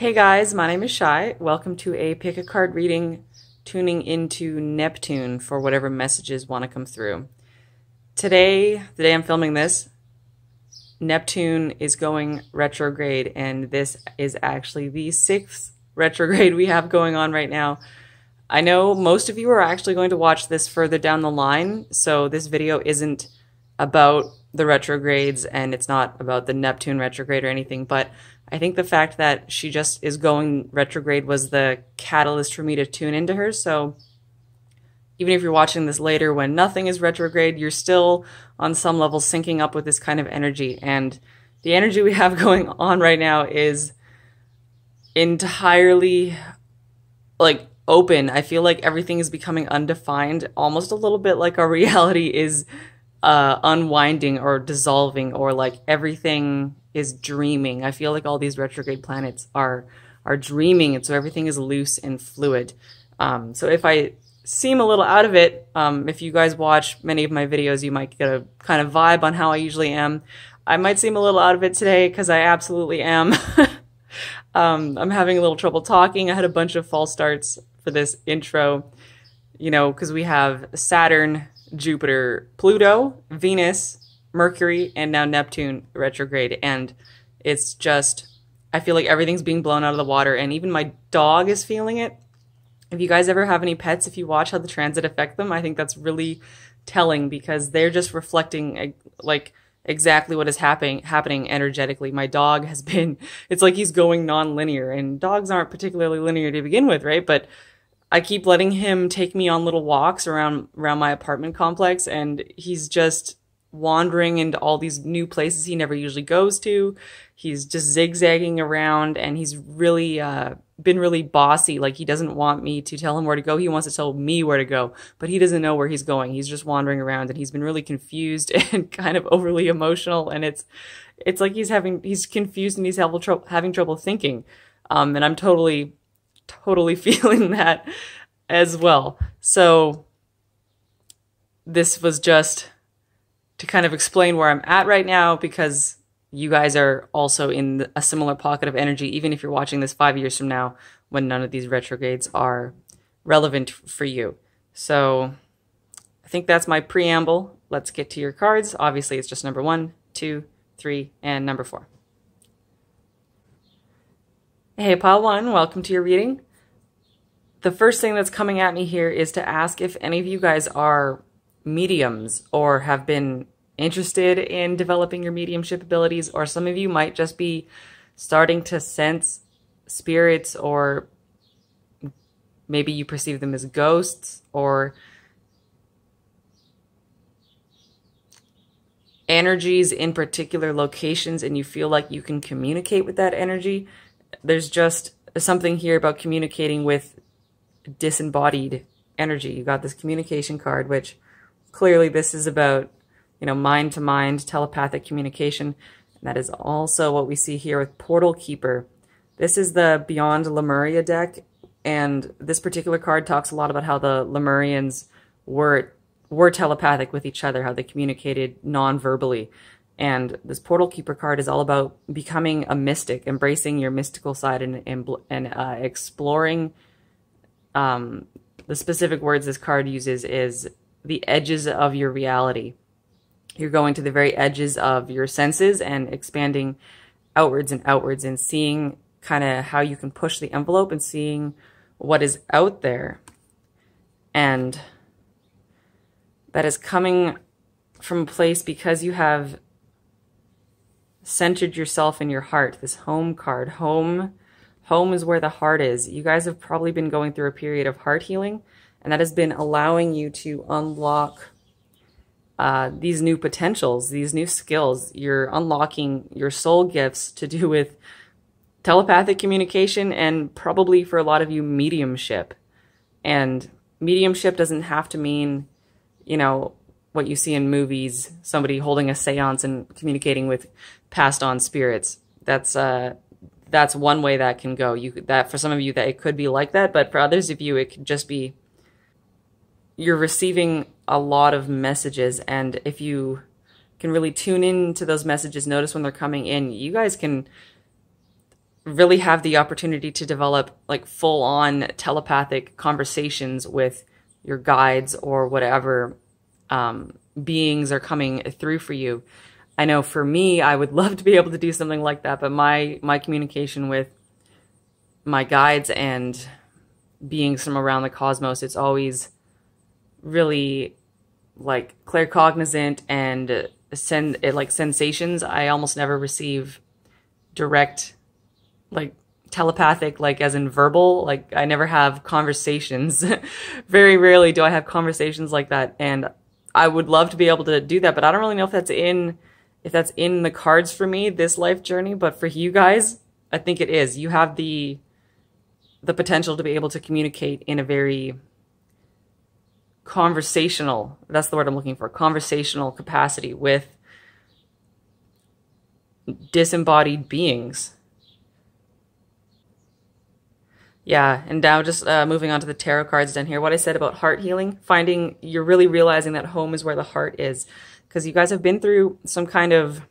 Hey guys, my name is Shai. Welcome to a pick a card reading tuning into Neptune for whatever messages want to come through. Today, the day I'm filming this, Neptune is going retrograde, and this is actually the sixth retrograde we have going on right now. I know most of you are actually going to watch this further down the line, so this video isn't about the retrogrades and it's not about the Neptune retrograde or anything, but I think the fact that she just is going retrograde was the catalyst for me to tune into her. So even if you're watching this later when nothing is retrograde, you're still on some level syncing up with this kind of energy. And the energy we have going on right now is entirely like open. I feel like everything is becoming undefined, almost a little bit like our reality is uh, unwinding or dissolving, or like everything is dreaming. I feel like all these retrograde planets are are dreaming, and so everything is loose and fluid. Um, so if I seem a little out of it, um, if you guys watch many of my videos, you might get a kind of vibe on how I usually am. I might seem a little out of it today because I absolutely am. um, I'm having a little trouble talking. I had a bunch of false starts for this intro, you know, because we have Saturn, Jupiter, Pluto, Venus, Mercury, and now Neptune retrograde. And it's just, I feel like everything's being blown out of the water. And even my dog is feeling it. If you guys ever have any pets, if you watch how the transit affect them, I think that's really telling because they're just reflecting like exactly what is happening happening energetically. My dog has been it's like he's going non-linear and dogs aren't particularly linear to begin with, right? But I keep letting him take me on little walks around around my apartment complex and he's just wandering into all these new places he never usually goes to. He's just zigzagging around and he's really uh, been really bossy. Like he doesn't want me to tell him where to go. He wants to tell me where to go, but he doesn't know where he's going. He's just wandering around and he's been really confused and kind of overly emotional. And it's, it's like he's having, he's confused and he's having trouble, having trouble thinking. Um, and I'm totally, totally feeling that as well. So this was just to kind of explain where I'm at right now because you guys are also in a similar pocket of energy, even if you're watching this five years from now when none of these retrogrades are relevant for you. So I think that's my preamble. Let's get to your cards. Obviously, it's just number one, two, three, and number four. Hey, pile one, welcome to your reading. The first thing that's coming at me here is to ask if any of you guys are mediums or have been interested in developing your mediumship abilities, or some of you might just be starting to sense spirits, or maybe you perceive them as ghosts, or energies in particular locations, and you feel like you can communicate with that energy. There's just something here about communicating with disembodied energy. You got this communication card, which clearly this is about, you know, mind to mind telepathic communication. And that is also what we see here with Portal Keeper. This is the Beyond Lemuria deck, and this particular card talks a lot about how the Lemurians were were telepathic with each other, how they communicated non-verbally. And this Portal Keeper card is all about becoming a mystic, embracing your mystical side and, and, and uh, exploring. Um, the specific words this card uses is the edges of your reality. You're going to the very edges of your senses and expanding outwards and outwards and seeing kind of how you can push the envelope and seeing what is out there. And that is coming from a place because you have centered yourself in your heart. This home card, home, home is where the heart is. You guys have probably been going through a period of heart healing and that has been allowing you to unlock uh, these new potentials, these new skills. You're unlocking your soul gifts to do with telepathic communication and probably for a lot of you, mediumship. And mediumship doesn't have to mean, you know, what you see in movies, somebody holding a seance and communicating with passed on spirits. That's, uh, that's one way that can go. You that for some of you that it could be like that, but for others of you, it could just be you're receiving a lot of messages and if you can really tune in to those messages notice when they're coming in you guys can really have the opportunity to develop like full on telepathic conversations with your guides or whatever um, beings are coming through for you. I know for me, I would love to be able to do something like that, but my my communication with my guides and beings from around the cosmos, it's always really like claircognizant and uh, send uh, like sensations. I almost never receive direct like telepathic like as in verbal. Like i never have conversations. Very rarely do i have conversations like that. And i would love to be able to do that but i don't really know if that's in if that's in the cards for me this life journey. But for you guys i think it is. You have the the potential to be able to communicate in a very conversational that's the word i'm looking for conversational capacity with disembodied beings yeah, and now just uh, moving on to the tarot cards down here. What I said about heart healing, finding you're really realizing that home is where the heart is, because you guys have been through some kind of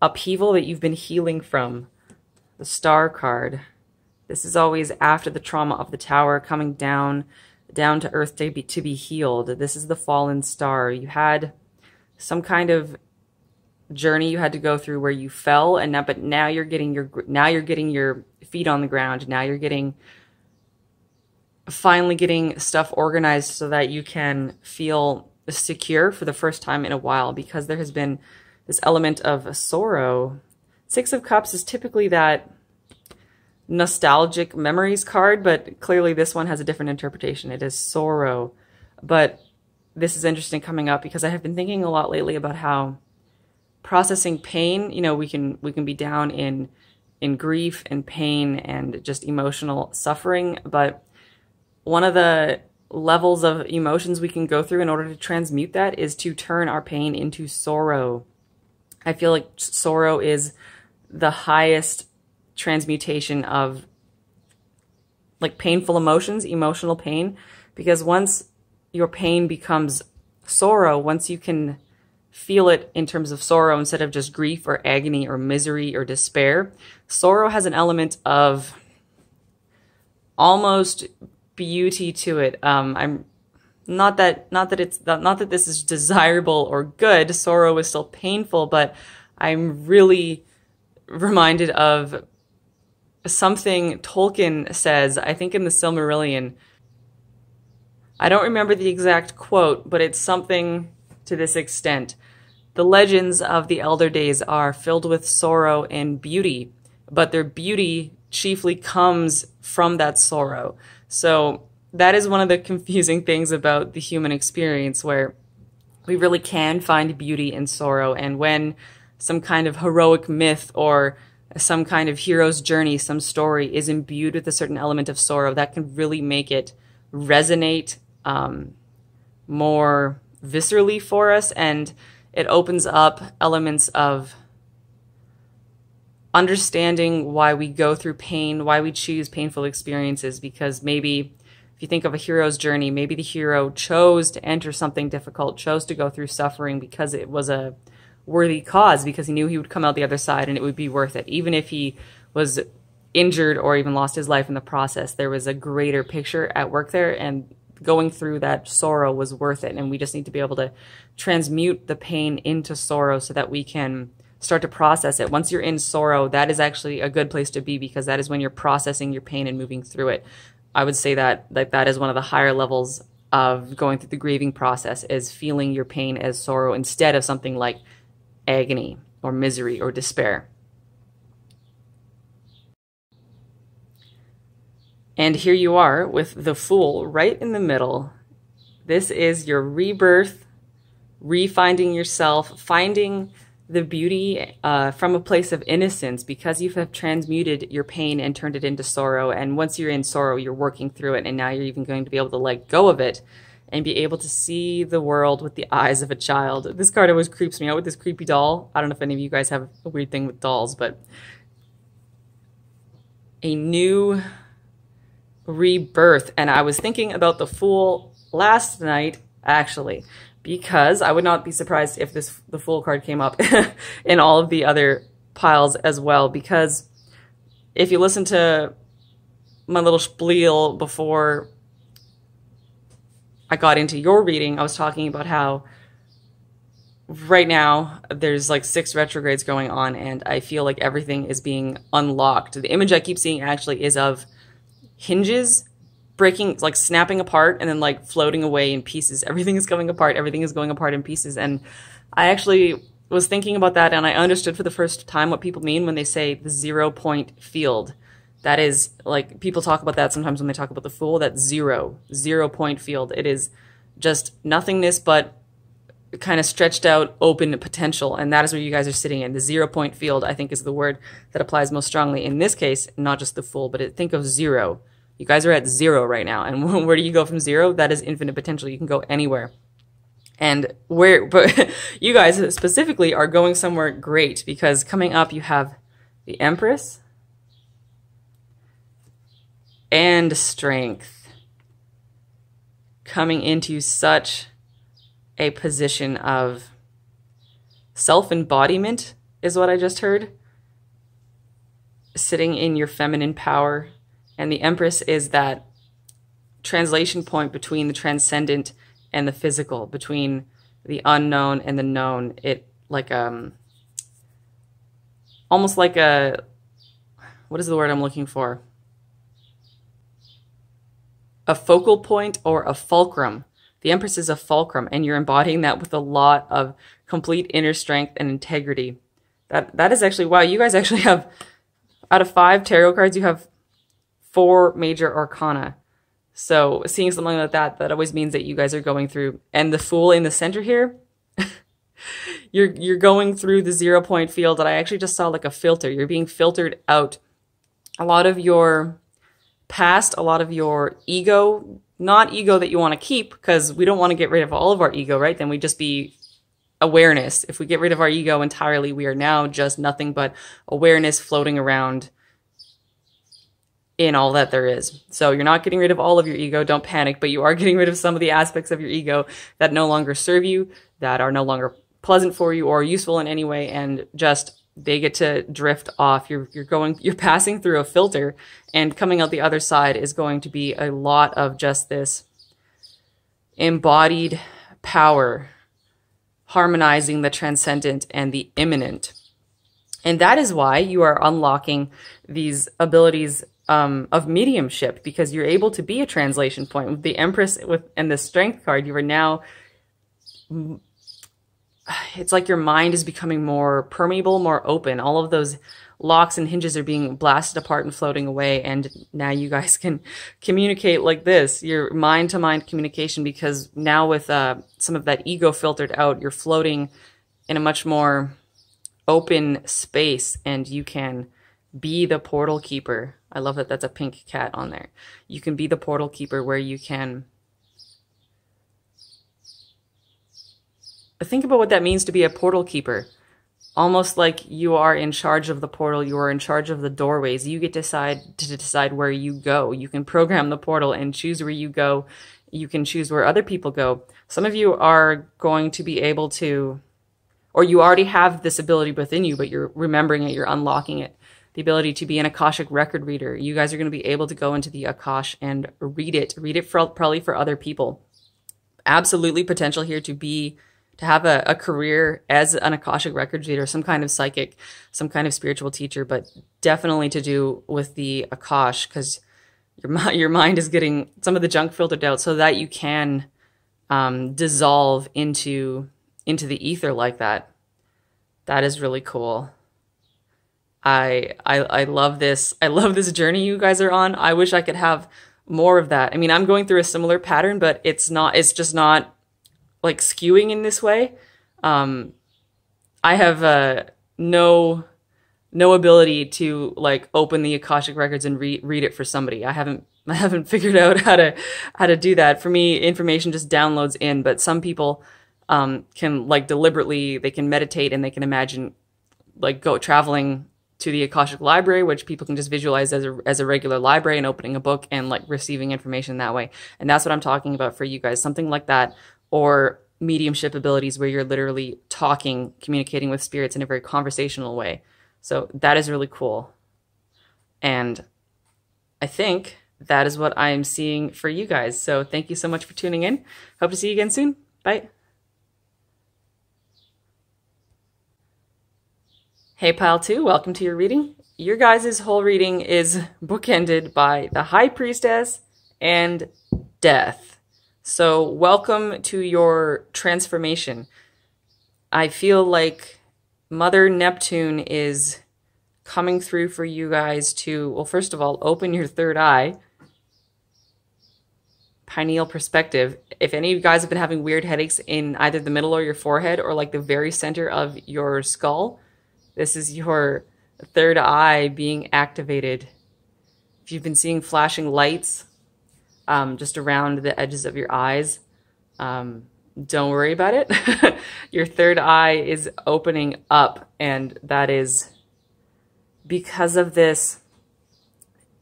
upheaval that you've been healing from. The Star card. This is always after the trauma of the tower coming down, down to earth to be to be healed. This is the fallen star. You had some kind of journey you had to go through where you fell and now but now you're getting your now you're getting your feet on the ground now you're getting finally getting stuff organized so that you can feel secure for the first time in a while because there has been this element of sorrow six of cups is typically that nostalgic memories card but clearly this one has a different interpretation. It is sorrow. But this is interesting coming up because i have been thinking a lot lately about how processing pain, you know, we can we can be down in in grief and pain and just emotional suffering, but one of the levels of emotions we can go through in order to transmute that is to turn our pain into sorrow. I feel like sorrow is the highest transmutation of like painful emotions, emotional pain, because once your pain becomes sorrow, once you can feel it in terms of sorrow instead of just grief or agony or misery or despair. Sorrow has an element of almost beauty to it. Um, I'm not that not that it's not that this is desirable or good. Sorrow is still painful, but I'm really reminded of something Tolkien says. I think in the Silmarillion. I don't remember the exact quote, but it's something to this extent. The legends of the elder days are filled with sorrow and beauty, but their beauty chiefly comes from that sorrow. So that is one of the confusing things about the human experience where we really can find beauty in sorrow. And when some kind of heroic myth or some kind of hero's journey, some story is imbued with a certain element of sorrow, that can really make it resonate um, more viscerally for us. And it opens up elements of understanding why we go through pain, why we choose painful experiences. Because maybe if you think of a hero's journey, maybe the hero chose to enter something difficult, chose to go through suffering because it was a worthy cause because he knew he would come out the other side and it would be worth it even if he was injured or even lost his life in the process there was a greater picture at work there and going through that sorrow was worth it. And we just need to be able to transmute the pain into sorrow so that we can start to process it. Once you're in sorrow, that is actually a good place to be because that is when you're processing your pain and moving through it. I would say that like that is one of the higher levels of going through the grieving process is feeling your pain as sorrow instead of something like agony or misery or despair. And here you are with the Fool right in the middle. This is your rebirth, refinding yourself, finding the beauty uh, from a place of innocence because you have transmuted your pain and turned it into sorrow. And once you're in sorrow, you're working through it. And now you're even going to be able to let go of it and be able to see the world with the eyes of a child. This card always creeps me out with this creepy doll. I don't know if any of you guys have a weird thing with dolls, but a new rebirth. And I was thinking about the Fool last night, actually, because I would not be surprised if this the Fool card came up in all of the other piles as well, because if you listen to my little spiel before I got into your reading, I was talking about how right now there's like six retrogrades going on and I feel like everything is being unlocked. The image I keep seeing actually is of hinges breaking like snapping apart and then like floating away in pieces. Everything is coming apart, everything is going apart in pieces and I actually was thinking about that and I understood for the first time what people mean when they say the zero point field. That is like people talk about that sometimes when they talk about the fool, that zero, zero point field. It is just nothingness but kind of stretched out open potential and that is where you guys are sitting in. The zero point field i think is the word that applies most strongly. In this case not just the fool but think of zero. You guys are at zero right now and where do you go from zero? That is infinite potential. You can go anywhere. And where but you guys specifically are going somewhere great because coming up you have the empress and strength coming into such a position of self embodiment, is what I just heard. Sitting in your feminine power. And the Empress is that translation point between the transcendent and the physical, between the unknown and the known. It like um almost like a what is the word I'm looking for? A focal point or a fulcrum the Empress is a fulcrum, and you're embodying that with a lot of complete inner strength and integrity. That that is actually wow. You guys actually have out of five tarot cards, you have four major arcana. So seeing something like that, that always means that you guys are going through. And the Fool in the center here, you're you're going through the zero point field that I actually just saw like a filter. You're being filtered out. A lot of your past, a lot of your ego not ego that you want to keep because we don't want to get rid of all of our ego, right? Then we just be awareness. If we get rid of our ego entirely, we are now just nothing but awareness floating around in all that there is. So you're not getting rid of all of your ego. Don't panic, but you are getting rid of some of the aspects of your ego that no longer serve you, that are no longer pleasant for you or useful in any way and just they get to drift off. You're you're going you're passing through a filter and coming out the other side is going to be a lot of just this embodied power harmonizing the transcendent and the immanent. And that is why you are unlocking these abilities um, of mediumship because you're able to be a translation point. With the Empress with and the Strength card, you are now it's like your mind is becoming more permeable, more open. All of those locks and hinges are being blasted apart and floating away. And now you guys can communicate like this, your mind to mind communication, because now with uh, some of that ego filtered out, you're floating in a much more open space and you can be the portal keeper. I love that that's a pink cat on there. You can be the portal keeper where you can think about what that means to be a portal keeper. Almost like you are in charge of the portal, you are in charge of the doorways. You get to decide to decide where you go. You can program the portal and choose where you go. You can choose where other people go. Some of you are going to be able to, or you already have this ability within you, but you're remembering it, you're unlocking it. The ability to be an Akashic record reader. You guys are going to be able to go into the Akash and read it. Read it for probably for other people. Absolutely potential here to be to have a, a career as an Akashic records reader, some kind of psychic, some kind of spiritual teacher, but definitely to do with the Akash because your, your mind is getting some of the junk filtered out so that you can um, dissolve into into the ether like that. That is really cool. I, I I love this. I love this journey you guys are on. I wish I could have more of that. I mean, I'm going through a similar pattern, but it's not. It's just not like skewing in this way. Um, I have uh, no no ability to like open the Akashic records and read read it for somebody. I haven't I haven't figured out how to how to do that. For me, information just downloads in, but some people um, can like deliberately they can meditate and they can imagine like go traveling to the Akashic library, which people can just visualize as a, as a regular library and opening a book and like receiving information that way. And that's what I'm talking about for you guys. Something like that or mediumship abilities where you're literally talking, communicating with spirits in a very conversational way. So that is really cool. And I think that is what I am seeing for you guys. So thank you so much for tuning in. Hope to see you again soon. Bye. Hey, Pile 2, welcome to your reading. Your guys' whole reading is bookended by the High Priestess and Death. So, welcome to your transformation. I feel like Mother Neptune is coming through for you guys to, well, first of all, open your third eye, pineal perspective. If any of you guys have been having weird headaches in either the middle or your forehead or like the very center of your skull, this is your third eye being activated. If you've been seeing flashing lights um, just around the edges of your eyes, um, don't worry about it. your third eye is opening up, and that is because of this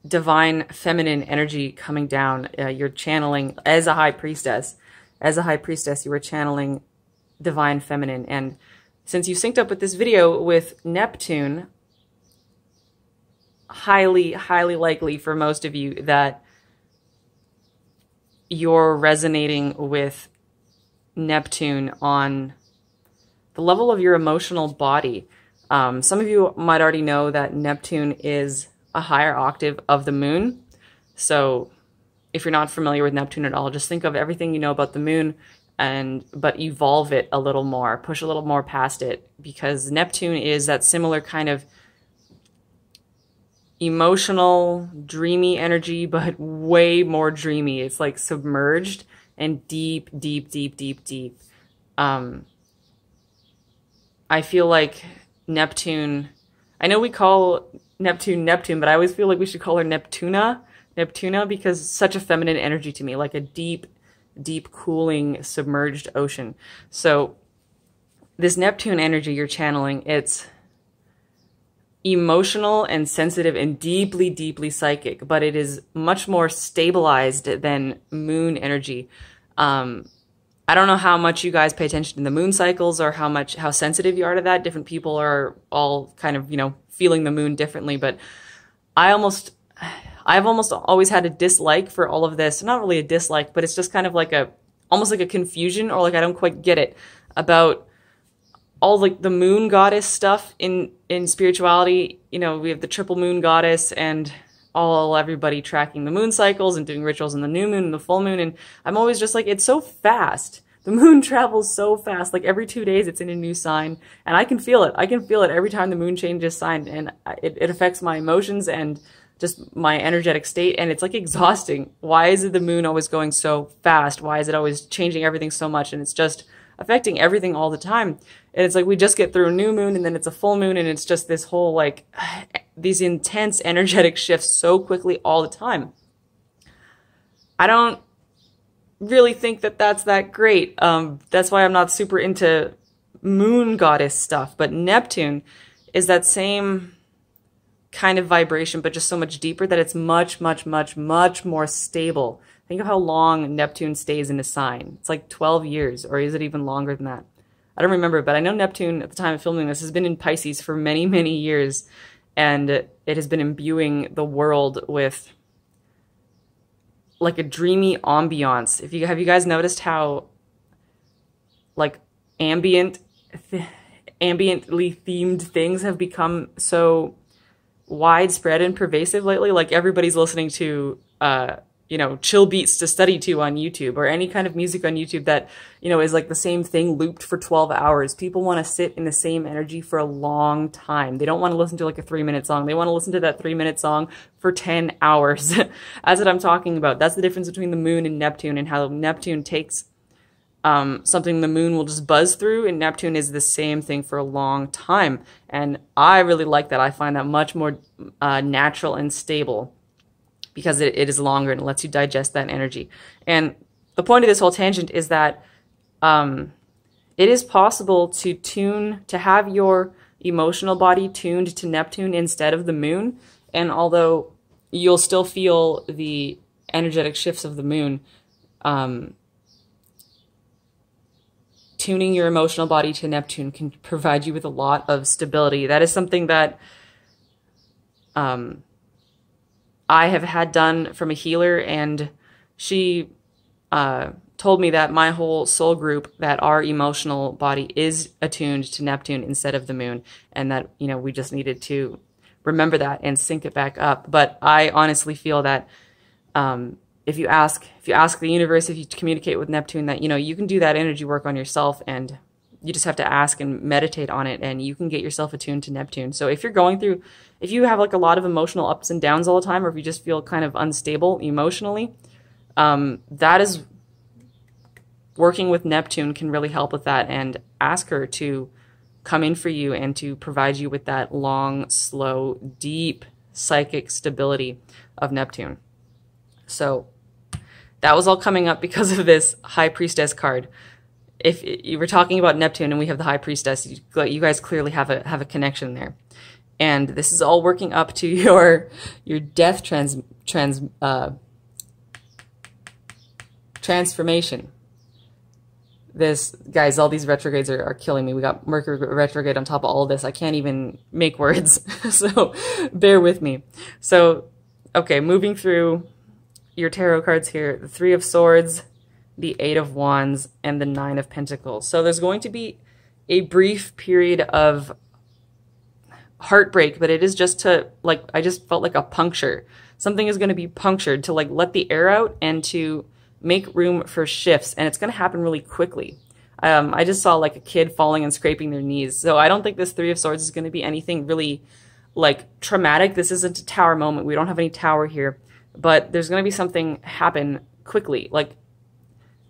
divine feminine energy coming down. Uh, you're channeling as a high priestess. As a high priestess, you were channeling divine feminine. And since you synced up with this video with Neptune, highly, highly likely for most of you that you're resonating with Neptune on the level of your emotional body. Um, some of you might already know that Neptune is a higher octave of the moon. So if you're not familiar with Neptune at all, just think of everything you know about the moon and but evolve it a little more, push a little more past it because Neptune is that similar kind of emotional, dreamy energy, but way more dreamy. It's like submerged and deep, deep, deep, deep, deep. Um, I feel like Neptune, I know we call Neptune Neptune, but I always feel like we should call her Neptuna, Neptuna, because such a feminine energy to me, like a deep, deep cooling submerged ocean. So this Neptune energy you're channeling, it's emotional and sensitive and deeply, deeply psychic, but it is much more stabilized than moon energy. Um, I don't know how much you guys pay attention to the moon cycles or how much, how sensitive you are to that. Different people are all kind of, you know, feeling the moon differently, but I almost, I've almost always had a dislike for all of this. Not really a dislike, but it's just kind of like a almost like a confusion or like I don't quite get it about all like the moon goddess stuff in in spirituality. You know, we have the triple moon goddess and all everybody tracking the moon cycles and doing rituals in the new moon and the full moon and I'm always just like it's so fast. The moon travels so fast. Like every two days, it's in a new sign, and I can feel it. I can feel it every time the moon changes sign, and it, it affects my emotions and just my energetic state and it's like exhausting. Why is the moon always going so fast? Why is it always changing everything so much? And it's just affecting everything all the time. And it's like we just get through a new moon and then it's a full moon and it's just this whole like these intense energetic shifts so quickly all the time. I don't really think that that's that great. Um, that's why I'm not super into moon goddess stuff. But Neptune is that same kind of vibration, but just so much deeper that it's much, much, much, much more stable. Think of how long Neptune stays in a sign. It's like 12 years, or is it even longer than that? I don't remember, but I know Neptune at the time of filming this has been in Pisces for many, many years, and it has been imbuing the world with like a dreamy ambiance. If you have you guys noticed how like ambient th- ambiently themed things have become so widespread and pervasive lately. Like everybody's listening to, uh, you know, chill beats to study to on YouTube or any kind of music on YouTube that, you know, is like the same thing looped for 12 hours. People want to sit in the same energy for a long time. They don't want to listen to like a three minute song. They want to listen to that three minute song for 10 hours. That's what I'm talking about. That's the difference between the moon and Neptune and how Neptune takes um, something the moon will just buzz through, and Neptune is the same thing for a long time. And I really like that. I find that much more uh, natural and stable because it, it is longer and it lets you digest that energy. And the point of this whole tangent is that um, it is possible to tune, to have your emotional body tuned to Neptune instead of the moon. And although you'll still feel the energetic shifts of the moon, um, tuning your emotional body to Neptune can provide you with a lot of stability. That is something that um, I have had done from a healer, and she uh, told me that my whole soul group, that our emotional body is attuned to Neptune instead of the moon, and that you know we just needed to remember that and sync it back up. But I honestly feel that um, if you ask if you ask the universe if you communicate with Neptune, that you know you can do that energy work on yourself and you just have to ask and meditate on it and you can get yourself attuned to Neptune. So if you're going through if you have like a lot of emotional ups and downs all the time or if you just feel kind of unstable emotionally, um, that is working with Neptune can really help with that and ask her to come in for you and to provide you with that long, slow, deep psychic stability of Neptune. So that was all coming up because of this High Priestess card if you were talking about Neptune and we have the High Priestess, you, guys clearly have a have a connection there, and this is all working up to your your death trans trans uh, transformation. This guys, all these retrogrades are, are killing me. We got Mercury retrograde on top of all this. I can't even make words, so bear with me. So, okay, moving through your tarot cards here: the Three of Swords the Eight of Wands, and the Nine of Pentacles. So there's going to be a brief period of heartbreak, but it is just to, like, I just felt like a puncture. Something is going to be punctured to, like, let the air out and to make room for shifts, and it's going to happen really quickly. Um, I just saw, like, a kid falling and scraping their knees. So I don't think this Three of Swords is going to be anything really, like, traumatic. This isn't a tower moment. We don't have any tower here. But there's going to be something happen quickly. Like,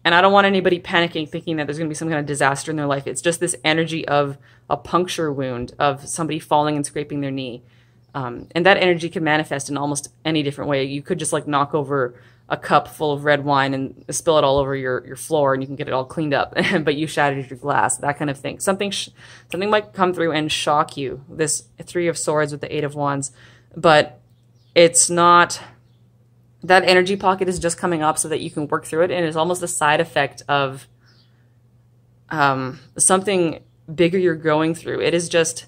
and I don't want anybody panicking thinking that there's going to be some kind of disaster in their life. It's just this energy of a puncture wound, of somebody falling and scraping their knee. Um, and that energy can manifest in almost any different way. You could just like knock over a cup full of red wine and spill it all over your, your floor and you can get it all cleaned up, but you shattered your glass, that kind of thing. Something, something might come through and shock you. This three of swords with the eight of wands, but it's not, that energy pocket is just coming up so that you can work through it and it's almost a side effect of um, something bigger you're going through. It is just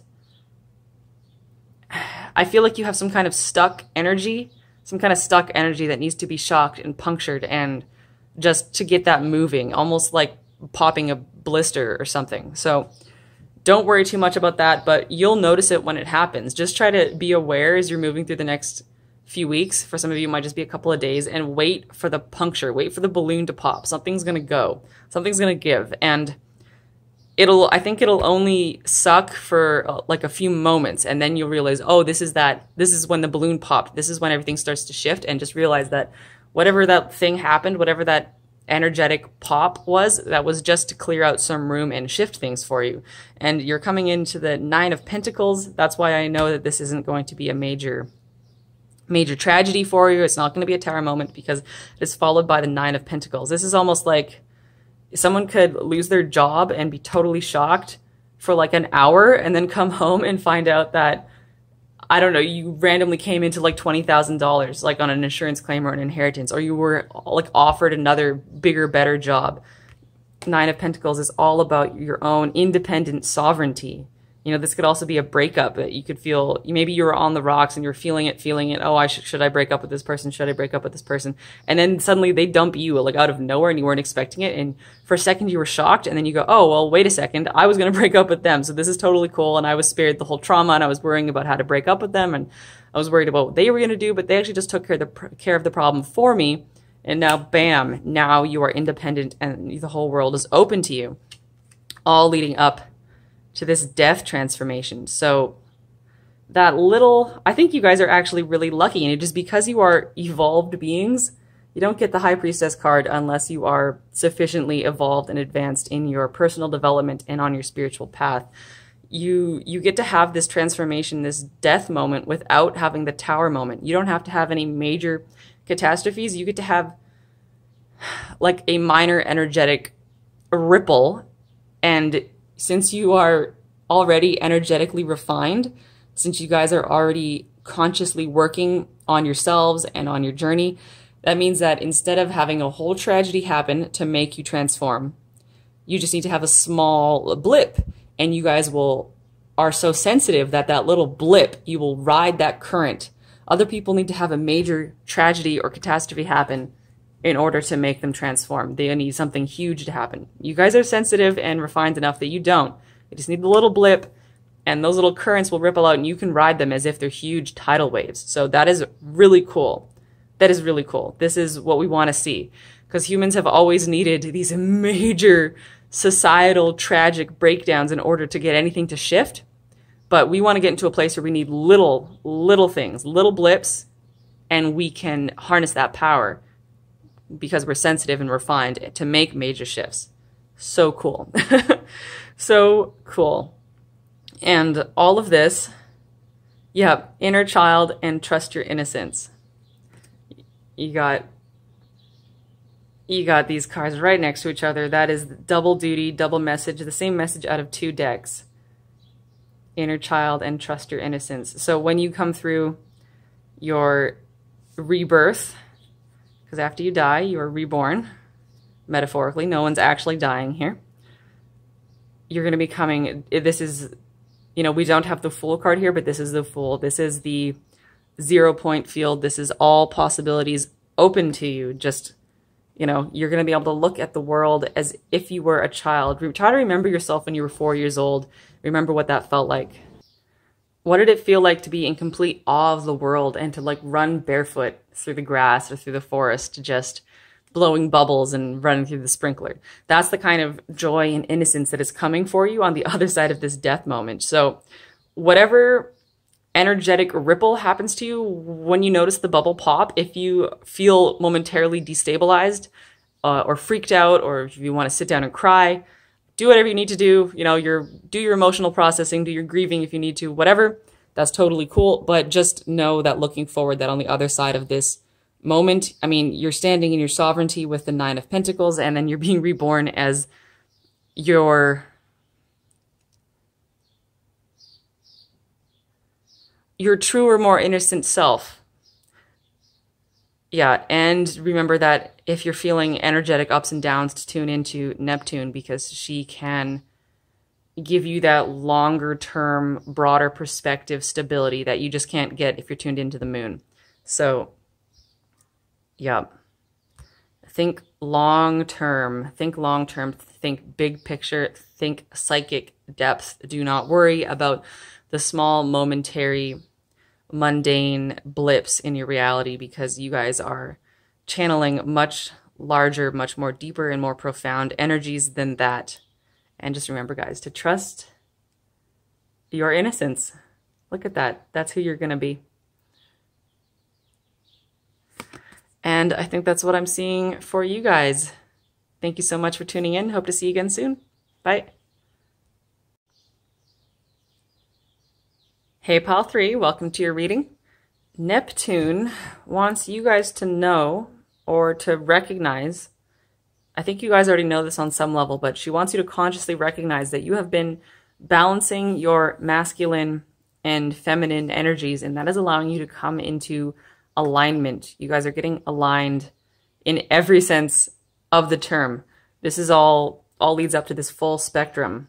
i feel like you have some kind of stuck energy some kind of stuck energy that needs to be shocked and punctured and just to get that moving almost like popping a blister or something. So don't worry too much about that but you'll notice it when it happens. Just try to be aware as you're moving through the next few weeks. For some of you, might just be a couple of days and wait for the puncture, wait for the balloon to pop. Something's going to go, something's going to give. And it'll, I think it'll only suck for uh, like a few moments. And then you'll realize, oh, this is that, this is when the balloon popped. This is when everything starts to shift and just realize that whatever that thing happened, whatever that energetic pop was that was just to clear out some room and shift things for you. And you're coming into the nine of pentacles. That's why I know that this isn't going to be a major major tragedy for you. It's not going to be a tower moment because it's followed by the nine of pentacles. This is almost like someone could lose their job and be totally shocked for like an hour and then come home and find out that I don't know, you randomly came into like $20,000 like on an insurance claim or an inheritance or you were like offered another bigger better job. Nine of Pentacles is all about your own independent sovereignty you know, this could also be a breakup that you could feel, maybe you were on the rocks and you're feeling it, feeling it. Oh, I should, should I break up with this person? Should I break up with this person? And then suddenly they dump you like out of nowhere and you weren't expecting it. And for a second you were shocked and then you go, oh, well, wait a second. I was going to break up with them. So this is totally cool. And I was spared the whole trauma and I was worrying about how to break up with them. And I was worried about what they were going to do, but they actually just took care of the, care of the problem for me. And now, bam, now you are independent and the whole world is open to you. All leading up to this death transformation. So that little, I think you guys are actually really lucky. And it is because you are evolved beings, you don't get the High Priestess card unless you are sufficiently evolved and advanced in your personal development and on your spiritual path. You you get to have this transformation, this death moment without having the tower moment. You don't have to have any major catastrophes. You get to have like a minor energetic ripple and since you are already energetically refined, since you guys are already consciously working on yourselves and on your journey, that means that instead of having a whole tragedy happen to make you transform, you just need to have a small blip and you guys will are so sensitive that that little blip, you will ride that current. Other people need to have a major tragedy or catastrophe happen in order to make them transform. They need something huge to happen. You guys are sensitive and refined enough that you don't. You just need the little blip, and those little currents will ripple out, and you can ride them as if they're huge tidal waves. So that is really cool. That is really cool. This is what we want to see. Because humans have always needed these major societal tragic breakdowns in order to get anything to shift. But we want to get into a place where we need little, little things, little blips, and we can harness that power because we're sensitive and refined to make major shifts. So cool. so cool. And all of this, yeah, inner child and trust your innocence. You got you got these cards right next to each other. That is double duty, double message, the same message out of two decks. Inner child and trust your innocence. So when you come through your rebirth, because after you die, you are reborn, metaphorically. No one's actually dying here. You're going to be coming. This is, you know, we don't have the full card here, but this is the full. This is the zero point field. This is all possibilities open to you. Just, you know, you're going to be able to look at the world as if you were a child. Try to remember yourself when you were four years old. Remember what that felt like. What did it feel like to be in complete awe of the world and to like run barefoot through the grass or through the forest, just blowing bubbles and running through the sprinkler? That's the kind of joy and innocence that is coming for you on the other side of this death moment. So, whatever energetic ripple happens to you when you notice the bubble pop, if you feel momentarily destabilized uh, or freaked out, or if you want to sit down and cry, do whatever you need to do. You know, your do your emotional processing, do your grieving if you need to, whatever. That's totally cool. But just know that looking forward, that on the other side of this moment, I mean, you're standing in your sovereignty with the Nine of Pentacles, and then you're being reborn as your your truer, more innocent self yeah, and remember that if you're feeling energetic ups and downs, to tune into Neptune because she can give you that longer term, broader perspective stability that you just can't get if you're tuned into the moon. So, yeah. Think long term, think long term, think big picture, think psychic depth. Do not worry about the small momentary mundane blips in your reality because you guys are channeling much larger, much more deeper and more profound energies than that. And just remember, guys, to trust your innocence. Look at that. That's who you're going to be. And I think that's what I'm seeing for you guys. Thank you so much for tuning in. Hope to see you again soon. Bye. Hey, Pal 3, welcome to your reading. Neptune wants you guys to know or to recognize, I think you guys already know this on some level, but she wants you to consciously recognize that you have been balancing your masculine and feminine energies, and that is allowing you to come into alignment. You guys are getting aligned in every sense of the term. This is all all leads up to this full spectrum.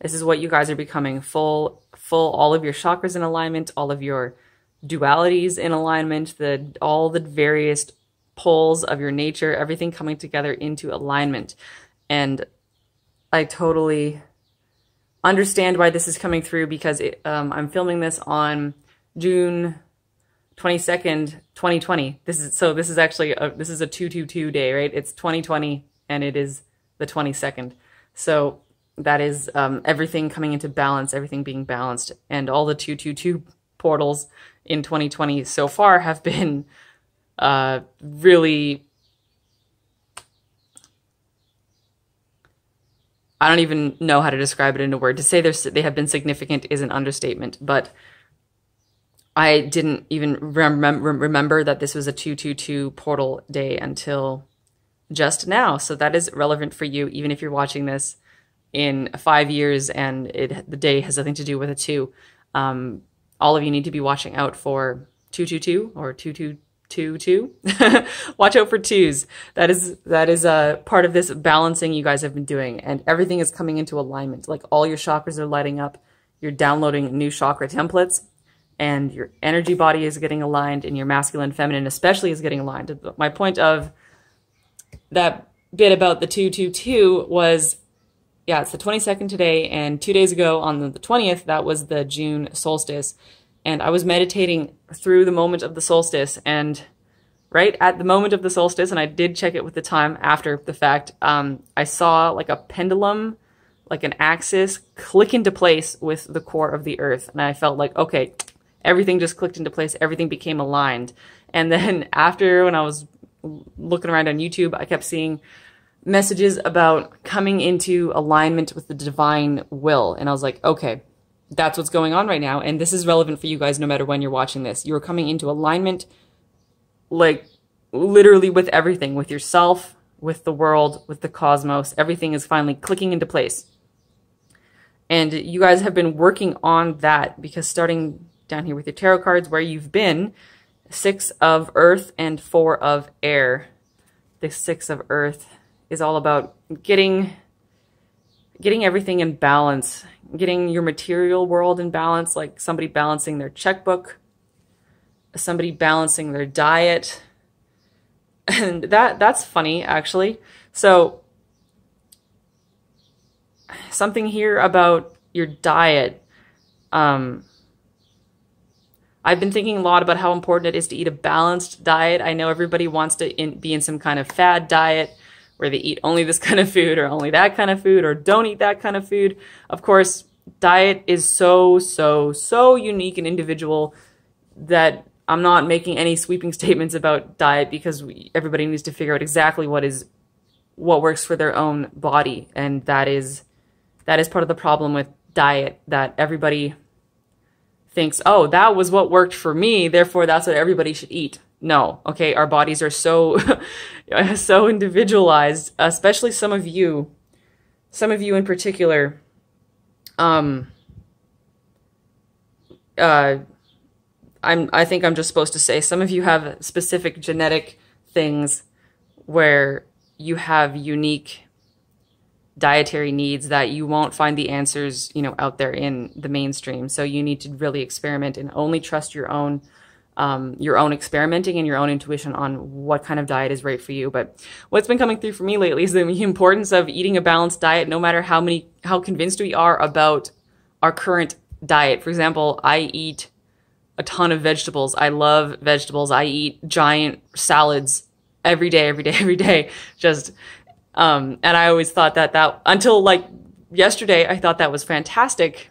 This is what you guys are becoming full full, all of your chakras in alignment, all of your dualities in alignment, the all the various poles of your nature, everything coming together into alignment. And I totally understand why this is coming through because it, um, I'm filming this on June 22nd, 2020. This is so this is actually a, this is a 222 day, right? It's 2020 and it is the 22nd. So that is um, everything coming into balance, everything being balanced, and all the 222 portals in 2020 so far have been uh, really. I don't even know how to describe it in a word. To say they have been significant is an understatement, but I didn't even rem remember that this was a 222 portal day until just now. So that is relevant for you, even if you're watching this in five years and it the day has nothing to do with a two. Um, all of you need to be watching out for 222 or 2222. Watch out for twos. That is that is a part of this balancing you guys have been doing and everything is coming into alignment. Like all your chakras are lighting up. You're downloading new chakra templates. and your energy body is getting aligned and your masculine feminine especially is getting aligned. My point of that bit about the 222 was yeah, it's the 22nd today and 2 days ago on the 20th that was the June solstice and I was meditating through the moment of the solstice and right at the moment of the solstice and I did check it with the time after the fact um, I saw like a pendulum like an axis click into place with the core of the earth and I felt like okay everything just clicked into place, everything became aligned. And then after when I was looking around on YouTube, I kept seeing messages about coming into alignment with the divine will. And I was like, okay, that's what's going on right now. And this is relevant for you guys no matter when you're watching this. You're coming into alignment, like literally with everything, with yourself, with the world, with the cosmos. Everything is finally clicking into place. And you guys have been working on that because starting down here with your tarot cards where you've been. Six of earth and four of air. The six of earth is all about getting getting everything in balance, getting your material world in balance, like somebody balancing their checkbook, somebody balancing their diet. And that that's funny actually. So something here about your diet. Um, I've been thinking a lot about how important it is to eat a balanced diet. I know everybody wants to in, be in some kind of fad diet where they eat only this kind of food or only that kind of food or don't eat that kind of food. Of course, diet is so, so, so unique and individual that I'm not making any sweeping statements about diet because we, everybody needs to figure out exactly what is what works for their own body and that is that is part of the problem with diet that everybody thinks, oh, that was what worked for me, therefore that's what everybody should eat. No, okay, our bodies are so, so individualized, especially some of you, some of you in particular, um, uh, I'm, I think I'm just supposed to say some of you have specific genetic things where you have unique dietary needs that you won't find the answers, you know, out there in the mainstream. So you need to really experiment and only trust your own um, your own experimenting and your own intuition on what kind of diet is right for you. But what's been coming through for me lately is the importance of eating a balanced diet, no matter how many, how convinced we are about our current diet. For example, I eat a ton of vegetables. I love vegetables. I eat giant salads every day, every day, every day. Just um, and I always thought that that until like yesterday, I thought that was fantastic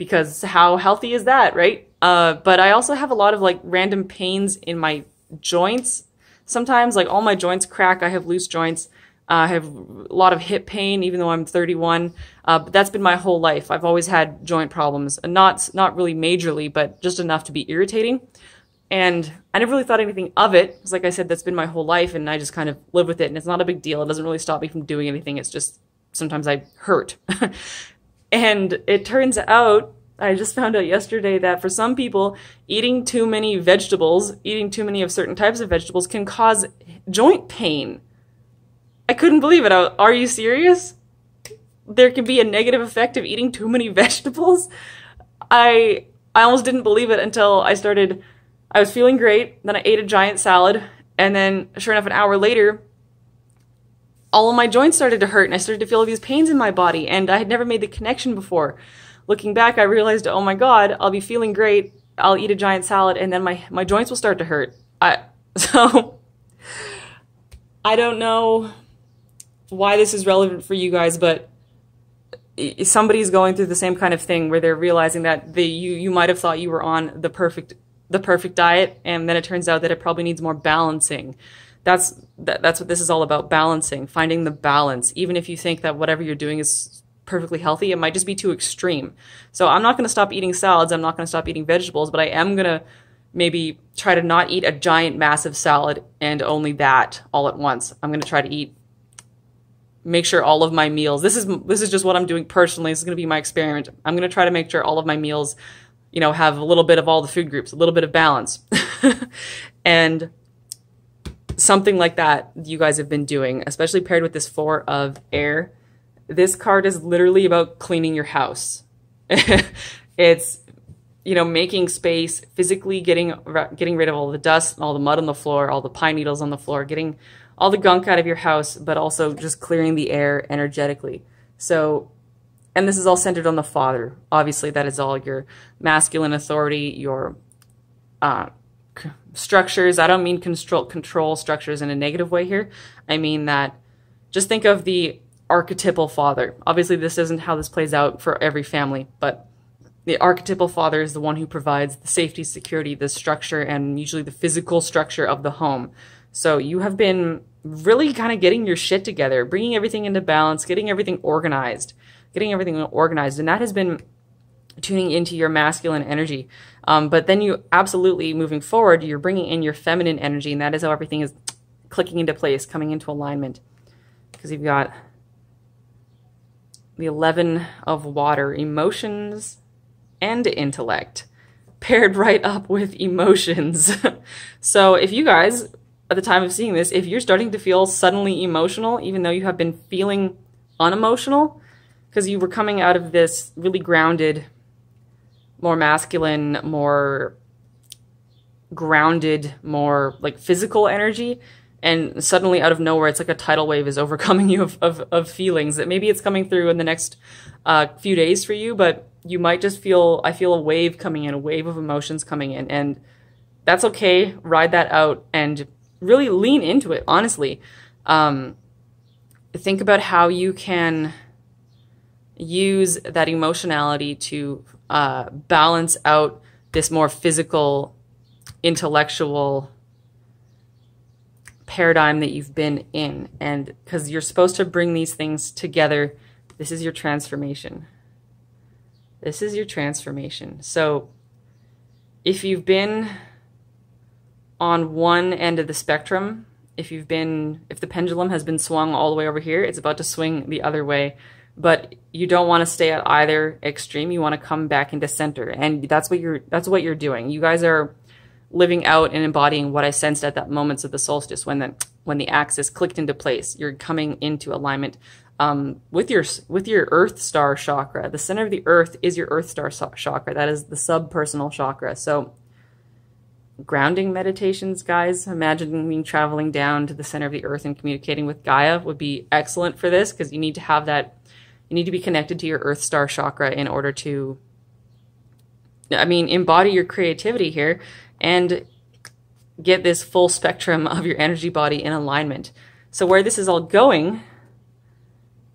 because how healthy is that, right? Uh, but I also have a lot of like random pains in my joints. Sometimes like all my joints crack. I have loose joints. Uh, I have a lot of hip pain, even though I'm 31. Uh, but that's been my whole life. I've always had joint problems, and not not really majorly, but just enough to be irritating. And I never really thought anything of it. Because like I said, that's been my whole life and I just kind of live with it and it's not a big deal. It doesn't really stop me from doing anything. It's just sometimes I hurt. and it turns out, I just found out yesterday that for some people, eating too many vegetables, eating too many of certain types of vegetables can cause joint pain. I couldn't believe it. Are you serious? There can be a negative effect of eating too many vegetables? I I almost didn't believe it until I started I was feeling great. Then I ate a giant salad. And then, sure enough, an hour later, all of my joints started to hurt and I started to feel these pains in my body. And I had never made the connection before. Looking back, I realized, oh my God, I'll be feeling great. I'll eat a giant salad and then my, my joints will start to hurt. I, so I don't know why this is relevant for you guys, but somebody's going through the same kind of thing where they're realizing that the, you, you might have thought you were on the perfect the perfect diet and then it turns out that it probably needs more balancing that's that, that's what this is all about balancing finding the balance. Even if you think that whatever you're doing is perfectly healthy it might just be too extreme. So i'm not going to stop eating salads i'm not going to stop eating vegetables but i am going to maybe try to not eat a giant massive salad and only that all at once. I'm going to try to eat make sure all of my meals this is this is just what i'm doing personally this is going to be my experiment. I'm going to try to make sure all of my meals you know, have a little bit of all the food groups, a little bit of balance. and something like that you guys have been doing, especially paired with this four of air. This card is literally about cleaning your house. it's you know, making space, physically getting getting rid of all the dust, all the mud on the floor, all the pine needles on the floor, getting all the gunk out of your house, but also just clearing the air energetically. So, and this is all centered on the father. Obviously, that is all your masculine authority, your uh, structures. I don't mean control control structures in a negative way here. I mean that just think of the archetypal father. Obviously, this isn't how this plays out for every family, but the archetypal father is the one who provides the safety, security, the structure, and usually the physical structure of the home. So you have been really kind of getting your shit together, bringing everything into balance, getting everything organized, getting everything organized. And that has been tuning into your masculine energy. Um, but then you absolutely moving forward, you're bringing in your feminine energy, and that is how everything is clicking into place, coming into alignment. Because you've got the 11 of water, emotions and intellect, paired right up with emotions. so if you guys, at the time of seeing this, if you're starting to feel suddenly emotional, even though you have been feeling unemotional, because you were coming out of this really grounded more masculine, more grounded, more like physical energy. And suddenly out of nowhere, it's like a tidal wave is overcoming you of, of, of feelings that maybe it's coming through in the next uh, few days for you, but you might just feel, I feel a wave coming in, a wave of emotions coming in. And that's okay. Ride that out and really lean into it, honestly. Um, think about how you can use that emotionality to uh, balance out this more physical, intellectual paradigm that you've been in. And because you're supposed to bring these things together, this is your transformation. This is your transformation. So if you've been on one end of the spectrum, if you've been, if the pendulum has been swung all the way over here, it's about to swing the other way but you don't want to stay at either extreme. You want to come back into center. And that's what you're, that's what you're doing. You guys are living out and embodying what I sensed at that moments of the solstice when the, when the axis clicked into place. You're coming into alignment, um, with your, with your earth star chakra. The center of the earth is your earth star chakra. That is the subpersonal chakra. So grounding meditations, guys. Imagining traveling down to the center of the earth and communicating with Gaia would be excellent for this because you need to have that you need to be connected to your Earth Star chakra in order to, I mean, embody your creativity here and get this full spectrum of your energy body in alignment. So where this is all going,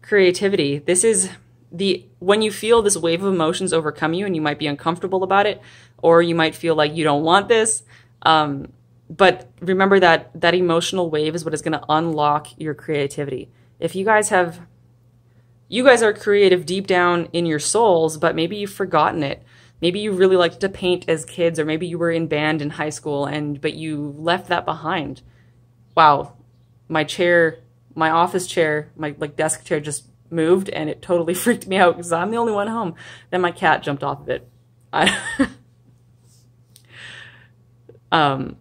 creativity, this is the, when you feel this wave of emotions overcome you and you might be uncomfortable about it, or you might feel like you don't want this, um, but remember that that emotional wave is what is going to unlock your creativity. If you guys have you guys are creative deep down in your souls, but maybe you've forgotten it. Maybe you really liked to paint as kids, or maybe you were in band in high school and but you left that behind. Wow, my chair, my office chair, my like desk chair just moved and it totally freaked me out because I'm the only one home. Then my cat jumped off of it. I um,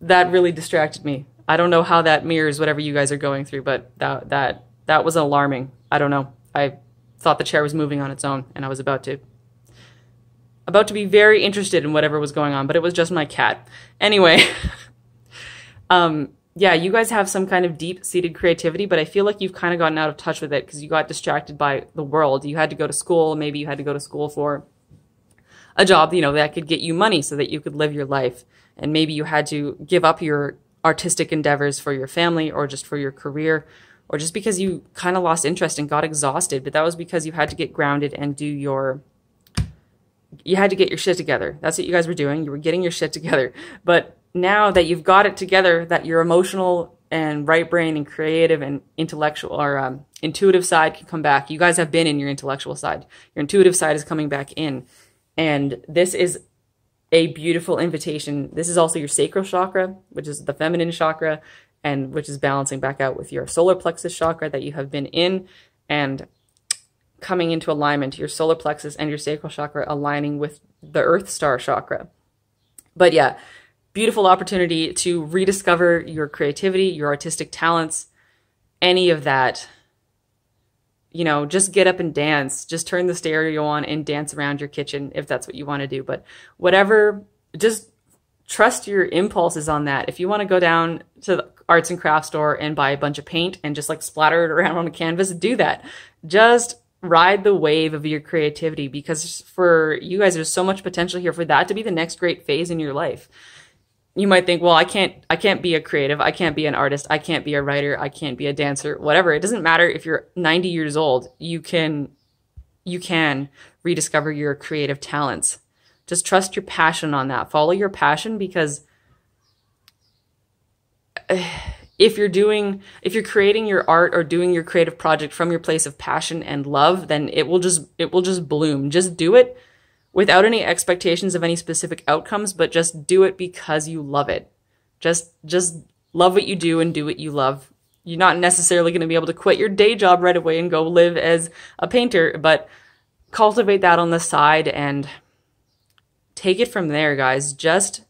that really distracted me. I don't know how that mirrors whatever you guys are going through, but that that that was alarming. I don't know. I thought the chair was moving on its own, and I was about to about to be very interested in whatever was going on, but it was just my cat. Anyway, um, yeah, you guys have some kind of deep seated creativity, but I feel like you've kind of gotten out of touch with it because you got distracted by the world. You had to go to school. Maybe you had to go to school for a job, you know, that could get you money so that you could live your life. And maybe you had to give up your artistic endeavors for your family or just for your career or just because you kind of lost interest and got exhausted, but that was because you had to get grounded and do your you had to get your shit together. That's what you guys were doing. You were getting your shit together. But now that you've got it together, that your emotional and right brain and creative and intellectual or um, intuitive side can come back. You guys have been in your intellectual side. Your intuitive side is coming back in. And this is a beautiful invitation. This is also your sacral chakra, which is the feminine chakra and which is balancing back out with your solar plexus chakra that you have been in and coming into alignment, your solar plexus and your sacral chakra aligning with the earth star chakra. But yeah, beautiful opportunity to rediscover your creativity, your artistic talents, any of that you know, just get up and dance. Just turn the stereo on and dance around your kitchen if that's what you want to do. But whatever, just trust your impulses on that. If you want to go down to the arts and crafts store and buy a bunch of paint and just like splatter it around on a canvas, do that. Just ride the wave of your creativity because for you guys, there's so much potential here for that to be the next great phase in your life. You might think, well, I can't, I can't be a creative. I can't be an artist. I can't be a writer. I can't be a dancer, whatever. It doesn't matter if you're 90 years old. You can, you can rediscover your creative talents. Just trust your passion on that. Follow your passion because if you're doing if you're creating your art or doing your creative project from your place of passion and love then it will just it will just bloom. Just do it without any expectations of any specific outcomes but just do it because you love it. Just just love what you do and do what you love. You're not necessarily going to be able to quit your day job right away and go live as a painter but cultivate that on the side and take it from there guys. Just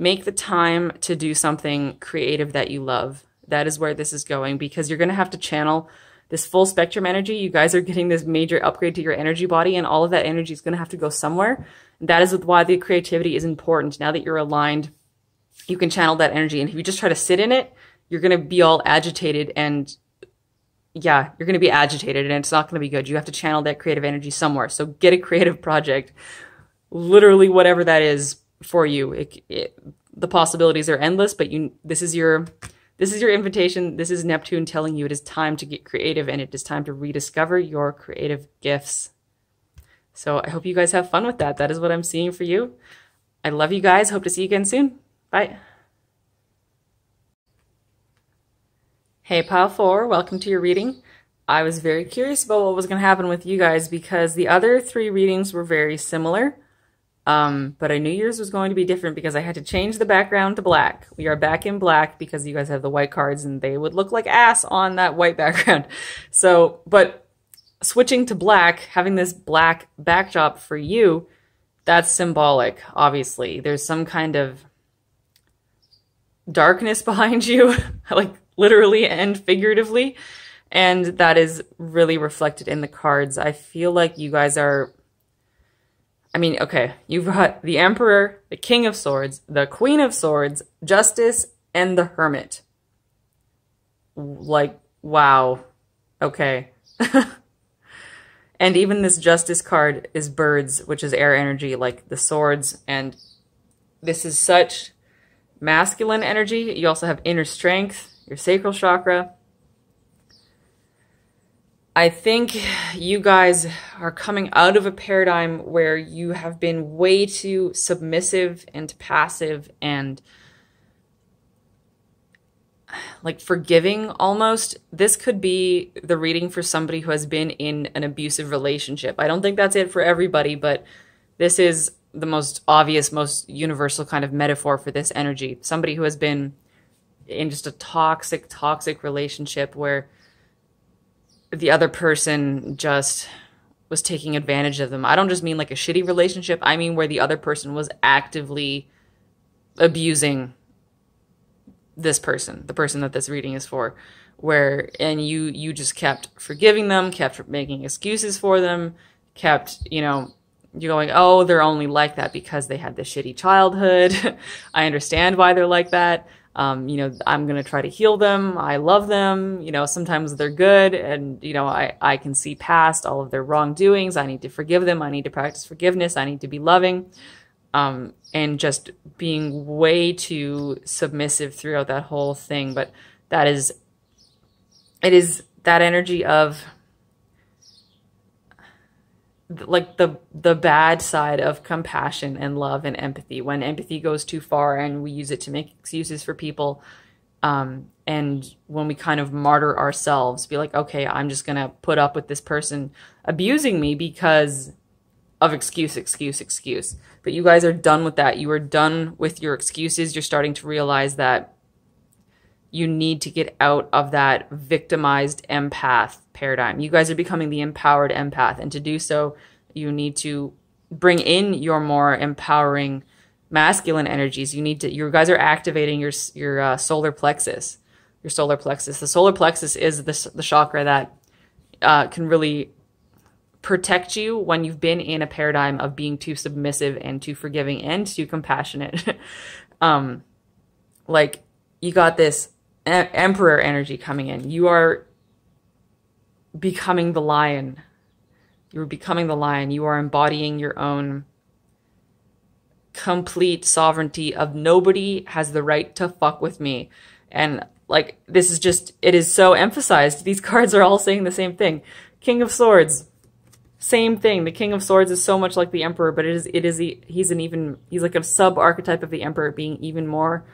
make the time to do something creative that you love. That is where this is going because you're going to have to channel this full spectrum energy. You guys are getting this major upgrade to your energy body and all of that energy is going to have to go somewhere. That is why the creativity is important. Now that you're aligned, you can channel that energy. And if you just try to sit in it, you're going to be all agitated and yeah, you're going to be agitated and it's not going to be good. You have to channel that creative energy somewhere. So get a creative project, literally whatever that is, for you. It, it, the possibilities are endless, but you this is your this is your invitation. This is Neptune telling you it is time to get creative and it is time to rediscover your creative gifts. So I hope you guys have fun with that. That is what I'm seeing for you. I love you guys. Hope to see you again soon. Bye. Hey, Pile 4, welcome to your reading. I was very curious about what was going to happen with you guys because the other three readings were very similar. Um, but I knew yours was going to be different because I had to change the background to black. We are back in black because you guys have the white cards and they would look like ass on that white background. So, but switching to black, having this black backdrop for you, that's symbolic, obviously. There's some kind of darkness behind you, like literally and figuratively. And that is really reflected in the cards. I feel like you guys are I mean, okay, you've got the Emperor, the King of Swords, the Queen of Swords, Justice, and the Hermit. Like, wow. Okay. and even this Justice card is birds, which is air energy, like the swords. And this is such masculine energy. You also have inner strength, your sacral chakra. I think you guys are coming out of a paradigm where you have been way too submissive and passive and like forgiving almost. This could be the reading for somebody who has been in an abusive relationship. I don't think that's it for everybody, but this is the most obvious, most universal kind of metaphor for this energy. Somebody who has been in just a toxic, toxic relationship where the other person just was taking advantage of them. I don't just mean like a shitty relationship. I mean where the other person was actively abusing this person, the person that this reading is for, where and you you just kept forgiving them, kept making excuses for them, kept, you know, you're going, "Oh, they're only like that because they had this shitty childhood." I understand why they're like that um, you know, I'm going to try to heal them. I love them. You know, sometimes they're good and, you know, I, I can see past all of their wrongdoings. I need to forgive them. I need to practice forgiveness. I need to be loving. Um, and just being way too submissive throughout that whole thing. But that is, it is that energy of, like the the bad side of compassion and love and empathy. When empathy goes too far and we use it to make excuses for people um, and when we kind of martyr ourselves be like okay i'm just gonna put up with this person abusing me because of excuse excuse excuse. But you guys are done with that. You are done with your excuses. You're starting to realize that you need to get out of that victimized empath paradigm. You guys are becoming the empowered empath. And to do so, you need to bring in your more empowering masculine energies. You need to, you guys are activating your, your uh, solar plexus, your solar plexus. The solar plexus is the, the chakra that uh, can really protect you when you've been in a paradigm of being too submissive and too forgiving and too compassionate. um, like you got this emperor energy coming in. You are becoming the lion. You're becoming the lion. You are embodying your own complete sovereignty of nobody has the right to fuck with me. And like this is just it is so emphasized. These cards are all saying the same thing. King of Swords, same thing. The King of Swords is so much like the Emperor, but it is it is he's an even he's like a sub archetype of the Emperor, being even more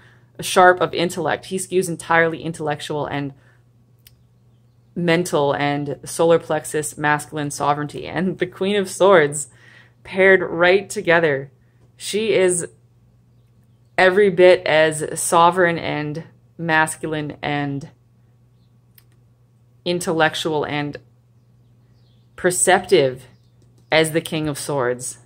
sharp of intellect. He skews entirely intellectual and mental and solar plexus masculine sovereignty. And the Queen of Swords paired right together. She is every bit as sovereign and masculine and intellectual and perceptive as the King of Swords.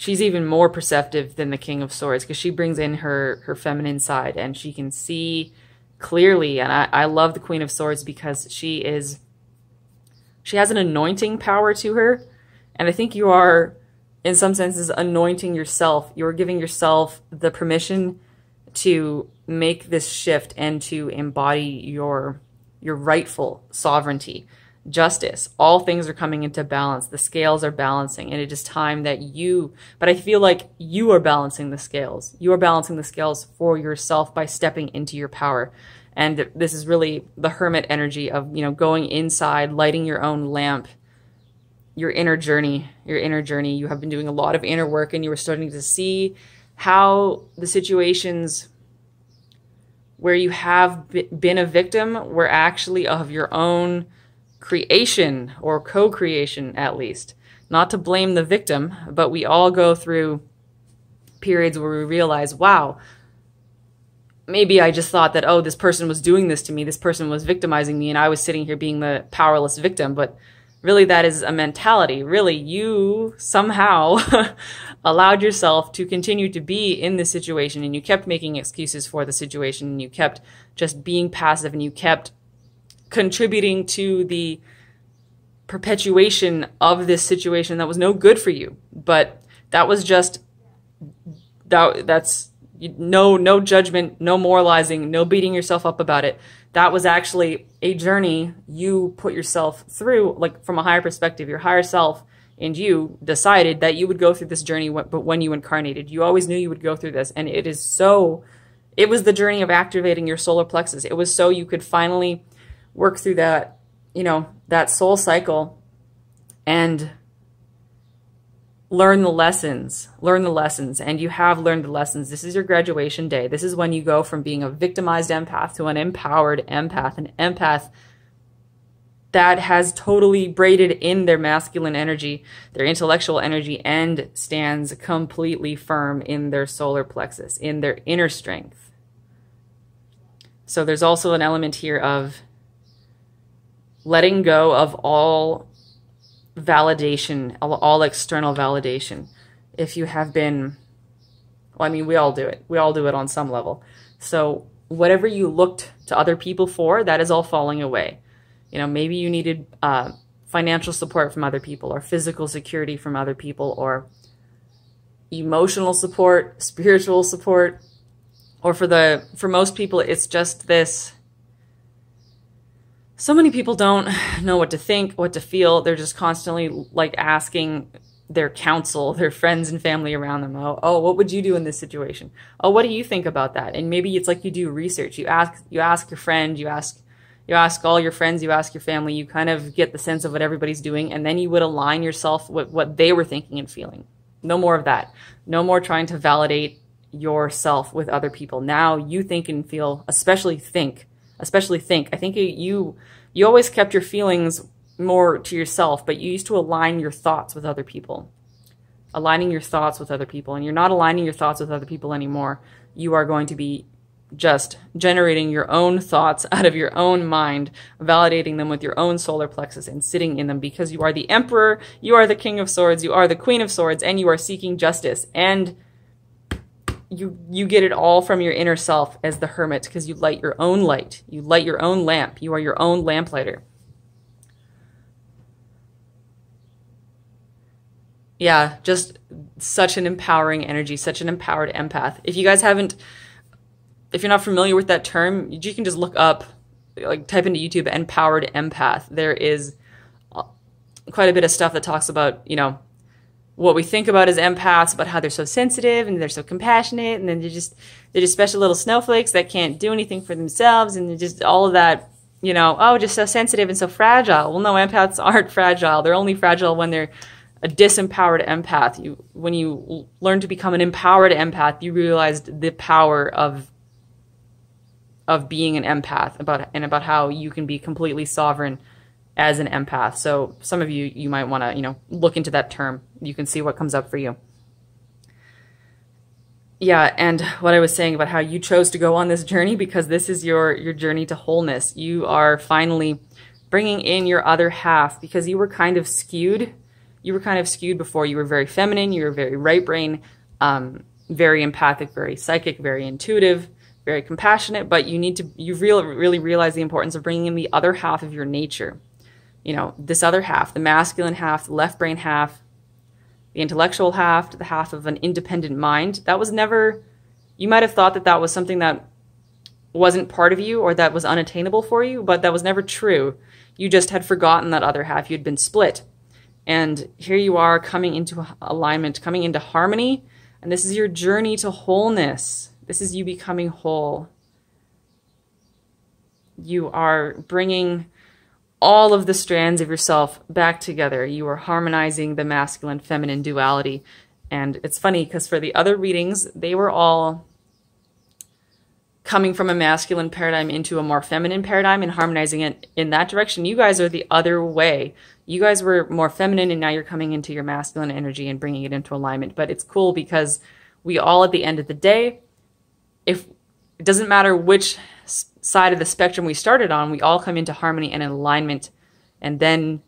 She's even more perceptive than the King of Swords because she brings in her her feminine side and she can see clearly. And I, I love the Queen of Swords because she is she has an anointing power to her. And I think you are in some senses anointing yourself. You're giving yourself the permission to make this shift and to embody your your rightful sovereignty justice. All things are coming into balance. The scales are balancing and it is time that you but i feel like you are balancing the scales. You are balancing the scales for yourself by stepping into your power. And this is really the hermit energy of you know going inside lighting your own lamp your inner journey your inner journey. You have been doing a lot of inner work and you were starting to see how the situations where you have been a victim were actually of your own creation or co creation, at least. Not to blame the victim, but we all go through periods where we realize, wow, maybe I just thought that, oh, this person was doing this to me, this person was victimizing me, and I was sitting here being the powerless victim. But really, that is a mentality. Really, you somehow allowed yourself to continue to be in this situation, and you kept making excuses for the situation, and you kept just being passive, and you kept contributing to the perpetuation of this situation that was no good for you. But that was just that that's no no judgment, no moralizing, no beating yourself up about it. That was actually a journey you put yourself through like from a higher perspective, your higher self and you decided that you would go through this journey but when you incarnated. You always knew you would go through this and it is so it was the journey of activating your solar plexus. It was so you could finally work through that, you know, that soul cycle and learn the lessons, learn the lessons, and you have learned the lessons. This is your graduation day. This is when you go from being a victimized empath to an empowered empath, an empath that has totally braided in their masculine energy, their intellectual energy, and stands completely firm in their solar plexus, in their inner strength. So there's also an element here of letting go of all validation, all, all external validation. If you have been, well, I mean, we all do it. We all do it on some level. So whatever you looked to other people for, that is all falling away. You know, maybe you needed uh, financial support from other people, or physical security from other people, or emotional support, spiritual support, or for the for most people, it's just this so many people don't know what to think, what to feel. They're just constantly like asking their counsel, their friends and family around them. Oh, oh, what would you do in this situation? Oh, what do you think about that? And maybe it's like you do research. You ask, you ask your friend, you ask, you ask all your friends, you ask your family. You kind of get the sense of what everybody's doing, and then you would align yourself with what they were thinking and feeling. No more of that. No more trying to validate yourself with other people. Now you think and feel, especially think especially think. I think you you always kept your feelings more to yourself, but you used to align your thoughts with other people. Aligning your thoughts with other people, and you're not aligning your thoughts with other people anymore. You are going to be just generating your own thoughts out of your own mind, validating them with your own solar plexus and sitting in them because you are the emperor, you are the king of swords, you are the queen of swords, and you are seeking justice. And you you get it all from your inner self as the hermit because you light your own light. You light your own lamp. You are your own lamplighter. Yeah just such an empowering energy such an empowered empath. If you guys haven't if you're not familiar with that term you can just look up like type into youtube empowered empath. There is uh, quite a bit of stuff that talks about you know what we think about as empaths, about how they're so sensitive and they're so compassionate, and then they're just they're just special little snowflakes that can't do anything for themselves, and they're just all of that, you know, oh, just so sensitive and so fragile. Well, no, empaths aren't fragile. They're only fragile when they're a disempowered empath. You, when you learn to become an empowered empath, you realized the power of of being an empath about and about how you can be completely sovereign as an empath. So some of you you might want to you know look into that term. You can see what comes up for you. Yeah, and what I was saying about how you chose to go on this journey because this is your your journey to wholeness. You are finally bringing in your other half because you were kind of skewed you were kind of skewed before. You were very feminine, you were very right brain, um, very empathic, very psychic, very intuitive, very compassionate, but you need to, you real, really realize the importance of bringing in the other half of your nature. You know, this other half, the masculine half, the left brain half, the intellectual half, the half of an independent mind. That was never, you might have thought that that was something that wasn't part of you or that was unattainable for you, but that was never true. You just had forgotten that other half. You'd been split. And here you are coming into alignment, coming into harmony. And this is your journey to wholeness. This is you becoming whole. You are bringing all of the strands of yourself back together. You are harmonizing the masculine feminine duality. And it's funny because for the other readings, they were all coming from a masculine paradigm into a more feminine paradigm and harmonizing it in that direction. You guys are the other way. You guys were more feminine and now you're coming into your masculine energy and bringing it into alignment. But it's cool because we all, at the end of the day, if it doesn't matter which side of the spectrum we started on, we all come into harmony and alignment. And then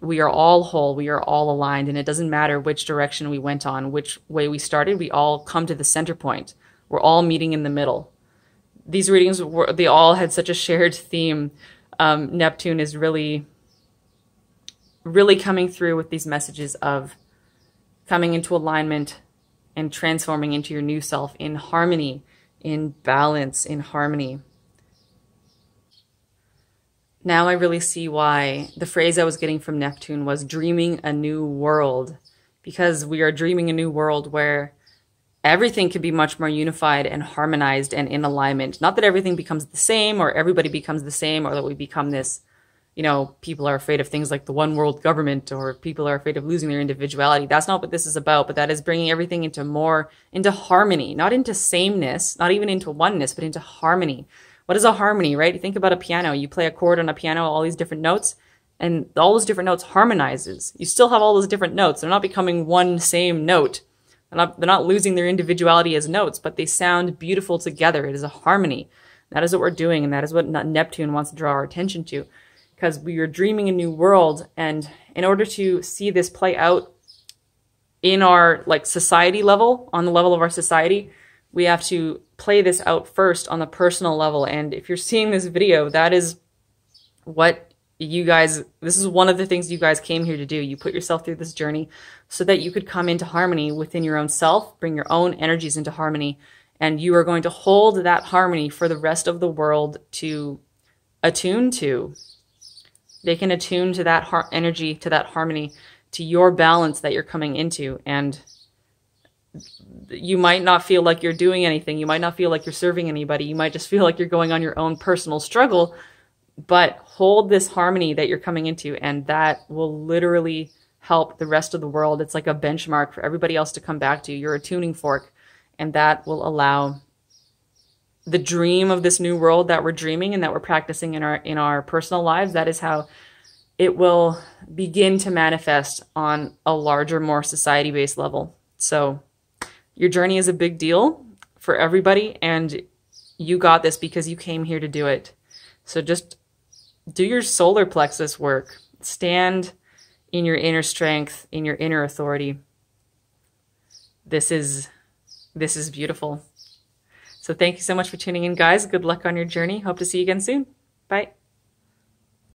we are all whole, we are all aligned, and it doesn't matter which direction we went on, which way we started, we all come to the center point. We're all meeting in the middle these readings were they all had such a shared theme. Um, Neptune is really, really coming through with these messages of coming into alignment and transforming into your new self in harmony, in balance, in harmony. Now I really see why the phrase I was getting from Neptune was dreaming a new world, because we are dreaming a new world where everything can be much more unified and harmonized and in alignment. Not that everything becomes the same or everybody becomes the same or that we become this, you know, people are afraid of things like the one world government or people are afraid of losing their individuality. That's not what this is about, but that is bringing everything into more, into harmony, not into sameness, not even into oneness, but into harmony. What is a harmony, right? Think about a piano. You play a chord on a piano, all these different notes, and all those different notes harmonizes. You still have all those different notes. They're not becoming one same note they're not, they're not losing their individuality as notes, but they sound beautiful together. It is a harmony. That is what we're doing, and that is what Neptune wants to draw our attention to. Because we are dreaming a new world, and in order to see this play out in our like society level, on the level of our society, we have to play this out first on the personal level. And if you're seeing this video, that is what you guys, this is one of the things you guys came here to do. You put yourself through this journey so that you could come into harmony within your own self, bring your own energies into harmony, and you are going to hold that harmony for the rest of the world to attune to. They can attune to that heart energy, to that harmony, to your balance that you're coming into. And you might not feel like you're doing anything. You might not feel like you're serving anybody. You might just feel like you're going on your own personal struggle but hold this harmony that you're coming into and that will literally help the rest of the world. It's like a benchmark for everybody else to come back to. You're a tuning fork and that will allow the dream of this new world that we're dreaming and that we're practicing in our in our personal lives. That is how it will begin to manifest on a larger, more society-based level. So your journey is a big deal for everybody and you got this because you came here to do it. So just do your solar plexus work. Stand in your inner strength, in your inner authority. This is this is beautiful. So thank you so much for tuning in, guys. Good luck on your journey. Hope to see you again soon. Bye.